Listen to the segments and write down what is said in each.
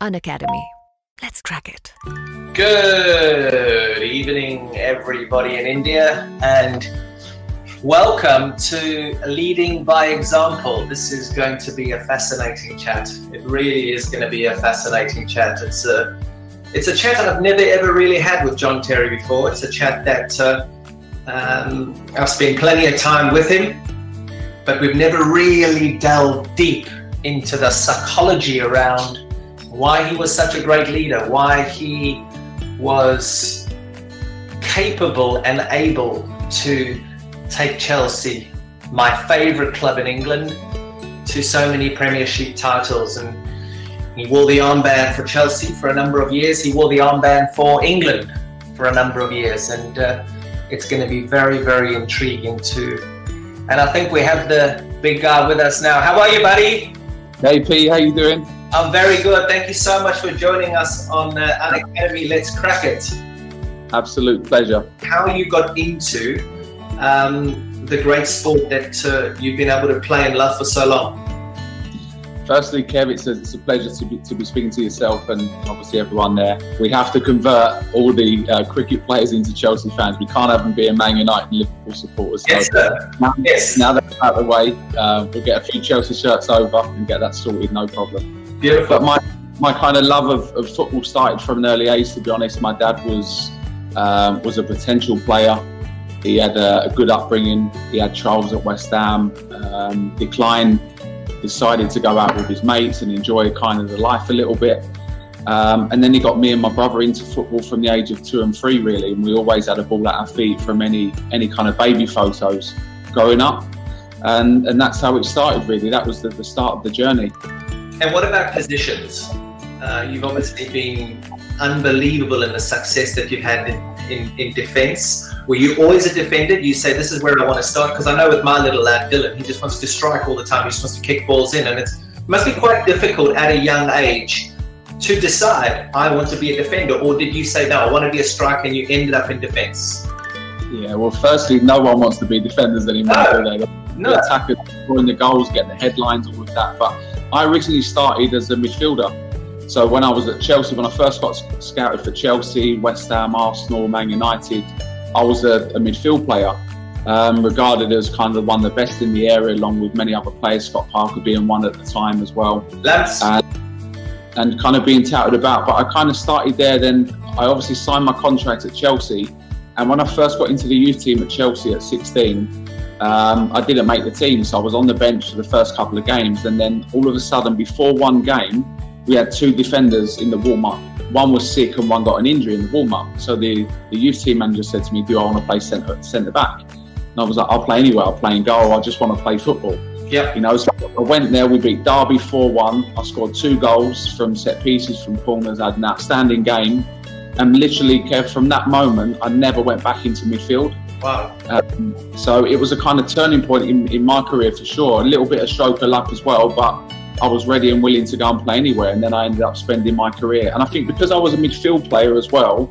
Unacademy. Let's crack it. Good evening, everybody in India, and welcome to Leading by Example. This is going to be a fascinating chat. It really is going to be a fascinating chat. It's a it's a chat I've never ever really had with John Terry before. It's a chat that uh, um, I've spent plenty of time with him, but we've never really delved deep into the psychology around why he was such a great leader, why he was capable and able to take Chelsea, my favourite club in England, to so many Premiership titles. And he wore the armband for Chelsea for a number of years. He wore the armband for England for a number of years. And uh, it's going to be very, very intriguing too. And I think we have the big guy with us now. How are you, buddy? Hey P, how you doing? I'm very good. Thank you so much for joining us on uh, academy. Let's crack it. Absolute pleasure. How you got into um, the great sport that uh, you've been able to play and love for so long? Firstly, Kev, it's a, it's a pleasure to be, to be speaking to yourself and obviously everyone there. We have to convert all the uh, cricket players into Chelsea fans. We can't have them being Man United and Liverpool supporters. Yes, sir. Now, yes. now that's out of the way, uh, we'll get a few Chelsea shirts over and get that sorted, no problem. Beautiful. But my, my kind of love of, of football started from an early age, to be honest. My dad was um, was a potential player. He had a, a, good upbringing. He had trials at West Ham. Um, declined decided to go out with his mates and enjoy kind of the life a little bit. Um, and then he got me and my brother into football from the age of two and three, really. And we always had a ball at our feet from any any kind of baby photos growing up. And and that's how it started, really. That was the, the start of the journey. And what about positions? Uh, you've obviously been unbelievable in the success that you've had in, in, in defence. Were you always a defender? You say this is where I want to start because I know with my little lad Dylan, he just wants to strike all the time. He just wants to kick balls in, and it must be quite difficult at a young age to decide I want to be a defender, or did you say no, I want to be a striker, and you ended up in defence? Yeah, well, firstly, no one wants to be defenders anymore. No, no. The attackers scoring the goals, getting the headlines, all of that. But I originally started as a midfielder. So when I was at Chelsea, when I first got scouted for Chelsea, West Ham, Arsenal, Man United, I was a, a midfield player, um, regarded as kind of one of the best in the area, along with many other players, Scott Parker being one at the time as well. And, and kind of being touted about. But I kind of started there. Then I obviously signed my contract at Chelsea. And when I first got into the youth team at Chelsea at 16, um, I didn't make the team. So I was on the bench for the first couple of games. And then all of a sudden, before one game, we had two defenders in the warm up one was sick and one got an injury in the warm up. So the, the youth team manager said to me, Do I want to play centre centre back? And I was like, I'll play anywhere, I'll play in goal, I just want to play football. Yeah. You know, so I went there, we beat Derby 4 1. I scored two goals from set pieces, from corners, I had an outstanding game. And literally, from that moment, I never went back into midfield. Wow. Um, so it was a kind of turning point in, in my career for sure. A little bit of stroke of luck as well, but I was ready and willing to go and play anywhere. And then I ended up spending my career. And I think because I was a midfield player as well,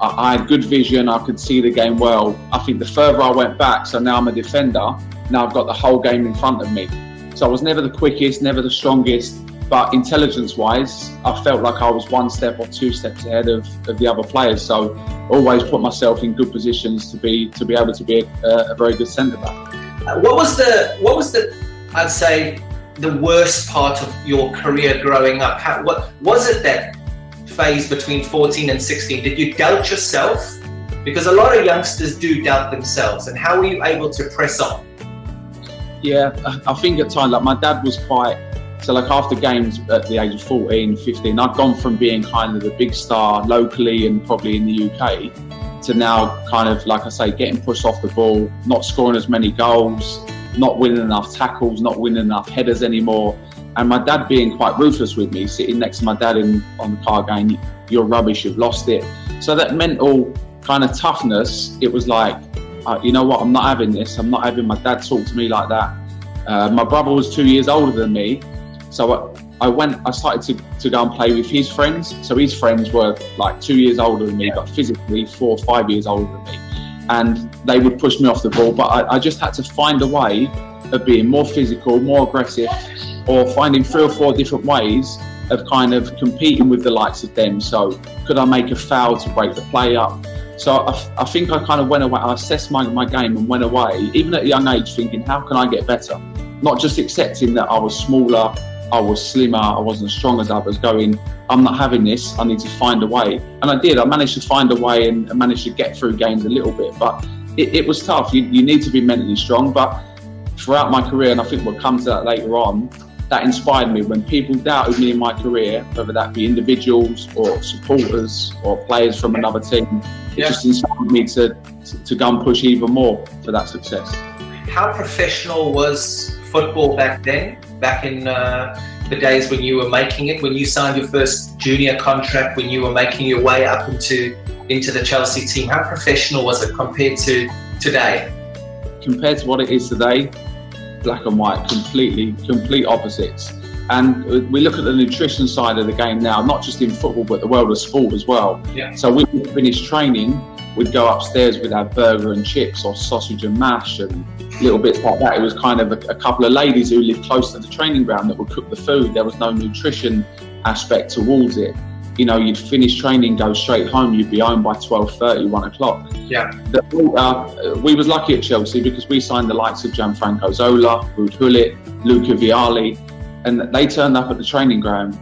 I, I had good vision. I could see the game well. I think the further I went back, so now I'm a defender. Now I've got the whole game in front of me. So I was never the quickest, never the strongest, but intelligence-wise, I felt like I was one step or two steps ahead of, of the other players. So always put myself in good positions to be to be able to be a, a very good centre back. Uh, what was the what was the I'd say the worst part of your career growing up? How, what was it that phase between 14 and 16? Did you doubt yourself? Because a lot of youngsters do doubt themselves. And how were you able to press on? Yeah, I think at times, like my dad was quite, so like after games at the age of 14, 15, I'd gone from being kind of the big star locally and probably in the UK to now kind of, like I say, getting pushed off the ball, not scoring as many goals, not winning enough tackles, not winning enough headers anymore. And my dad being quite ruthless with me, sitting next to my dad in on the car going, You're rubbish, you've lost it. So that mental kind of toughness, it was like, uh, you know what, I'm not having this. I'm not having my dad talk to me like that. Uh, my brother was two years older than me. So I, I went, I started to, to go and play with his friends. So his friends were like two years older than me, but physically four or five years older than me and they would push me off the ball. But I, I, just had to find a way of being more physical, more aggressive, or finding three or four different ways of kind of competing with the likes of them. So could I make a foul to break the play up? So I, I think I kind of went away. I assessed my, my game and went away, even at a young age, thinking, how can I get better? Not just accepting that I was smaller, I was slimmer, I wasn't as strong as I was going, I'm not having this, I need to find a way. And I did. I managed to find a way and, and managed to get through games a little bit. But it, it was tough. You, you need to be mentally strong. But throughout my career, and I think we'll come to that later on, that inspired me when people doubted me in my career, whether that be individuals or supporters or players from another team. It yeah. just inspired me to, to, to go and push even more for that success. How professional was football back then? Back in uh, the days when you were making it, when you signed your first junior contract, when you were making your way up into into the Chelsea team? How professional was it compared to today? Compared to what it is today, black and white, completely, complete opposites. And we look at the nutrition side of the game now, not just in football, but the world of sport as well. Yeah. So we finish training, we'd go upstairs with our burger and chips or sausage and mash and little bits like that. It was kind of a, a couple of ladies who lived close to the training ground that would cook the food. There was no nutrition aspect towards it you know, you'd finish training, go straight home, you'd be home by 12.30, 1 o'clock. Yeah. The, uh, we was lucky at Chelsea because we signed the likes of Gianfranco Zola, Ruud Luca Vialli, and they turned up at the training ground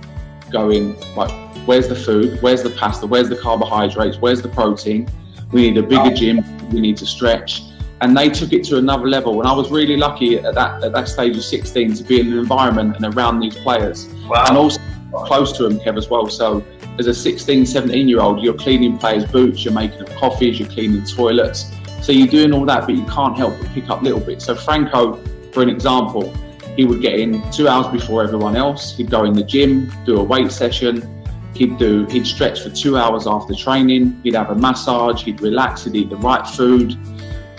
going, like, where's the food? Where's the pasta? Where's the carbohydrates? Where's the protein? We need a bigger oh. gym. We need to stretch. And they took it to another level. And I was really lucky at that, at that stage of 16 to be in an environment and around these players. Wow. And also close to them, Kev, as well. So as a 16, 17 year old, you're cleaning players' boots, you're making up coffees, you're cleaning toilets. So you're doing all that, but you can't help but pick up little bits. So Franco, for an example, he would get in two hours before everyone else. He'd go in the gym, do a weight session. He'd do, he'd stretch for two hours after training. He'd have a massage. He'd relax. He'd eat the right food,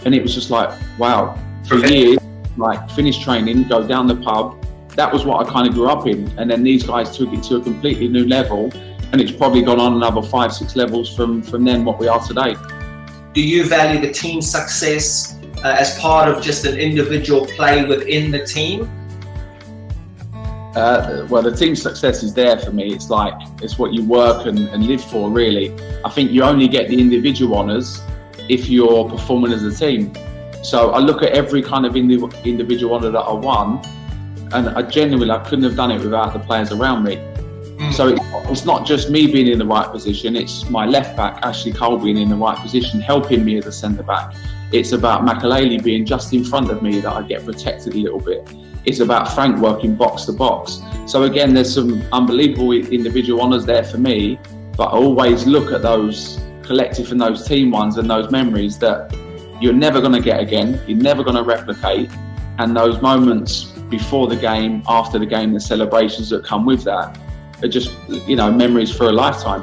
and it was just like, wow. For years, like finish training, go down the pub. That was what I kind of grew up in, and then these guys took it to a completely new level and it's probably gone on another five, six levels from from then what we are today. Do you value the team success uh, as part of just an individual play within the team? Uh, well, the team success is there for me. It's like it's what you work and, and live for, really. I think you only get the individual honours if you're performing as a team. So I look at every kind of individual honour that I won, and I genuinely I couldn't have done it without the players around me. Mm. So it's not just me being in the right position, it's my left back, Ashley Cole, being in the right position, helping me as a centre back. It's about Makelele being just in front of me that I get protected a little bit. It's about Frank working box to box. So again, there's some unbelievable individual honours there for me, but I always look at those collective and those team ones and those memories that you're never going to get again, you're never going to replicate. And those moments before the game, after the game, the celebrations that come with that, are just you know memories for a lifetime.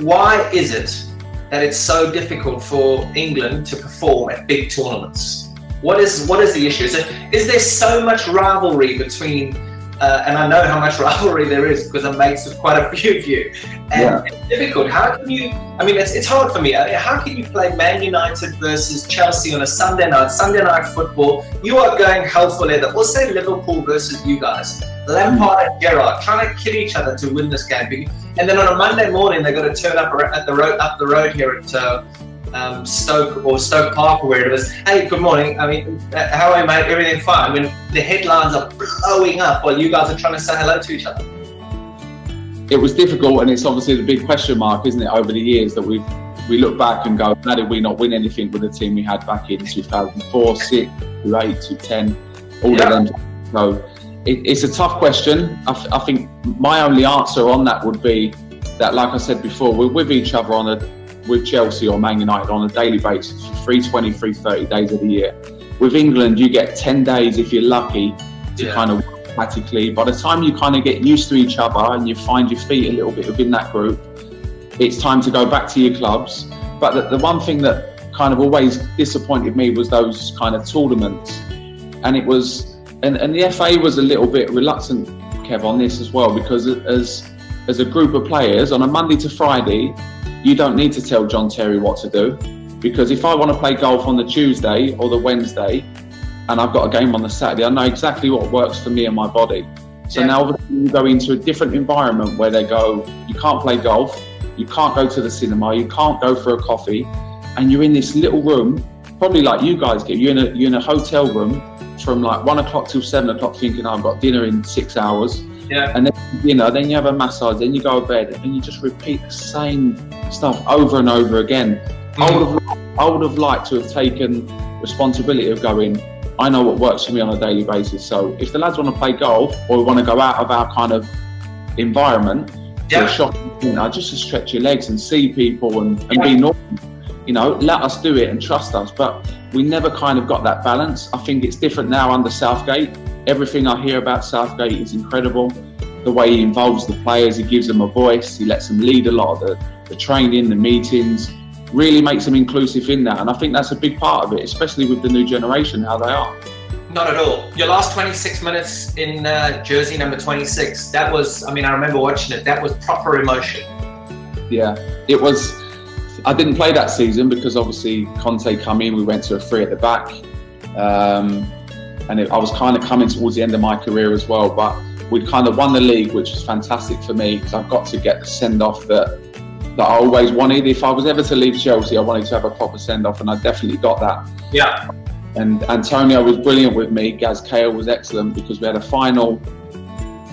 Why is it that it's so difficult for England to perform at big tournaments? What is what is the issue? Is, it, is there so much rivalry between uh, and I know how much rivalry there is because I'm mates with quite a few of you. And yeah. it's difficult. How can you? I mean, it's, it's hard for me. I mean, how can you play Man United versus Chelsea on a Sunday night, Sunday night football? You are going hell for leather. Or say Liverpool versus you guys, Lampard and Gerrard trying to kill each other to win this game. And then on a Monday morning, they're going to turn up at the road up the road here at. Uh, um, Stoke or Stoke Park or where it was. Hey, good morning. I mean, uh, how are you, mate? Everything fine? When the headlines are blowing up while you guys are trying to say hello to each other. It was difficult, and it's obviously the big question mark, isn't it? Over the years that we've we look back and go, how did we not win anything with the team we had back in 2004, 6, 8, 10, all yeah. of them. So it, it's a tough question. I, I think my only answer on that would be that, like I said before, we're with each other on a with Chelsea or Man United on a daily basis for 320, 330 days of the year. With England, you get 10 days if you're lucky to yeah. kind of automatically. By the time you kind of get used to each other and you find your feet a little bit within that group, it's time to go back to your clubs. But the, the one thing that kind of always disappointed me was those kind of tournaments. And it was, and, and the FA was a little bit reluctant, Kev, on this as well, because as as a group of players on a Monday to Friday, you don't need to tell John Terry what to do because if I want to play golf on the Tuesday or the Wednesday and I've got a game on the Saturday, I know exactly what works for me and my body. So Yeah. now you go into a different environment where they go, you can't play golf, you can't go to the cinema, you can't go for a coffee, and you're in this little room, probably like you guys get. You're in a you're in a hotel room from like one o'clock till seven o'clock, thinking I've got dinner in six hours, Yeah. and then dinner, then you have a massage, then you go to bed, and you just repeat the same stuff over and over again. I would have I would have liked to have taken responsibility of going. I know what works for me on a daily basis. So if the lads want to play golf or want to go out of our kind of environment, Yeah. shopping centre, just to stretch your legs and see people and, and be normal. You know, let us do it and trust us. But we never kind of got that balance. I think it's different now under Southgate. Everything I hear about Southgate is incredible. The way he involves the players, he gives them a voice, he lets them lead a lot of the, the training, the meetings, really makes them inclusive in that. And I think that's a big part of it, especially with the new generation, how they are. Not at all. Your last 26 minutes in uh, jersey number 26, that was, I mean, I remember watching it, that was proper emotion. Yeah, it was. I didn't play that season because obviously Conte come in. We went to a three at the back, um, and it, I was kind of coming towards the end of my career as well. But we'd kind of won the league, which was fantastic for me because I got to get the send off that that I always wanted. If I was ever to leave Chelsea, I wanted to have a proper send off, and I definitely got that. Yeah. And Antonio was brilliant with me. Gaz Cahill was excellent because we had a final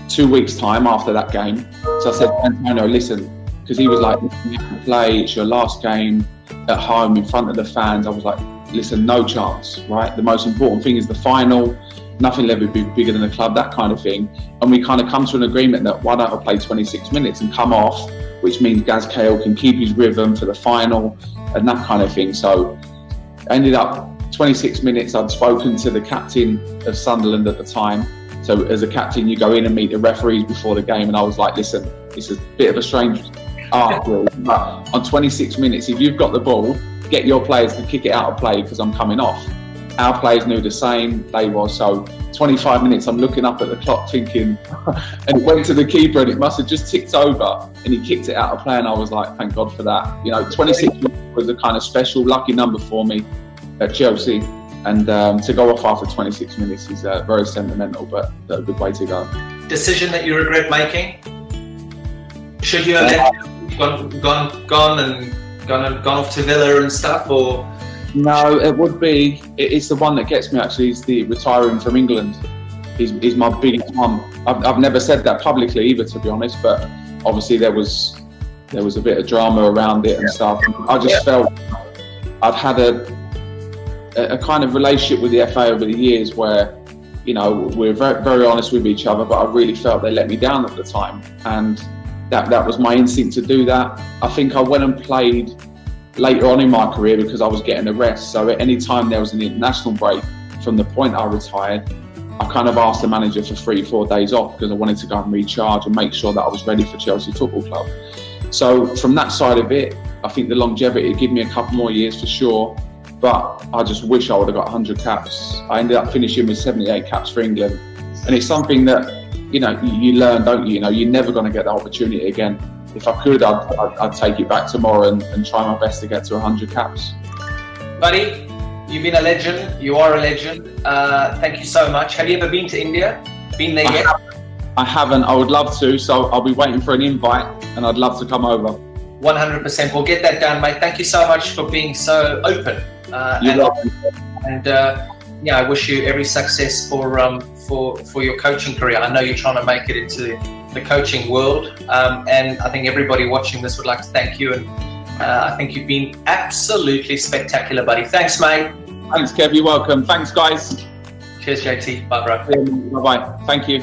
two weeks' time after that game. So I said, Antonio, listen, because he was like, you have to play, it's your last game at home in front of the fans. I was like, listen, no chance, right? The most important thing is the final. Nothing will ever be bigger than the club, that kind of thing. And we kind of come to an agreement that why don't I play 26 minutes and come off, which means Gaz Cahill can keep his rhythm for the final and that kind of thing. So ended up 26 minutes. I'd spoken to the captain of Sunderland at the time. So as a captain, you go in and meet the referees before the game, and I was like, "Listen, it's a bit of a strange art, but on 26 minutes, if you've got the ball, get your players to kick it out of play because I'm coming off." Our players knew the same. They were so 25 minutes. I'm looking up at the clock, thinking, and it went to the keeper, and it must have just ticked over, and he kicked it out of play, and I was like, "Thank God for that." You know, 26 was a kind of special, lucky number for me at Chelsea. And um, to go off after 26 minutes is uh, very sentimental, but a good way to go. Decision that you regret making? Should you have gone, gone, gone and gone gone off to Villa and stuff, or No, it would be. It's the one that gets me actually. Is the retiring from England. Is, is my biggest one. I've, I've never said that publicly either, to be honest. But obviously there was there was a bit of drama around it and stuff. I just felt I'd had a, a a kind of relationship with the FA over the years where you know we're very, very honest with each other, but I really felt they let me down at the time, and that that was my instinct to do that. I think I went and played later on in my career because I was getting a rest. So at any time there was an international break from the point I retired, I kind of asked the manager for three, four days off because I wanted to go and recharge and make sure that I was ready for Chelsea Football Club. So from that side of it, I think the longevity gave me a couple more years for sure. But I just wish I would have got 100 caps. I ended up finishing with 78 caps for England, and it's something that you know you, you learn, don't you? You know, you're never going to get that opportunity again. If I could, I'd, I'd, I'd take it back tomorrow and, and try my best to get to 100 caps. buddy? You've been a legend. You are a legend. Uh, thank you so much. Have you ever been to India? Been there I yet? I haven't. I would love to, so I'll be waiting for an invite, and I'd love to come over. 100%. We'll get that done, mate. Thank you so much for being so open. Uh, You and and uh, yeah, I wish you every success for um, for for your coaching career. I know you're trying to make it into the coaching world, um, and I think everybody watching this would like to thank you. And uh, I think you've been absolutely spectacular, buddy. Thanks, mate. Thanks, Kev. You're welcome. Thanks, guys. Cheers, JT. Bye, bro. Bye bye. Thank you.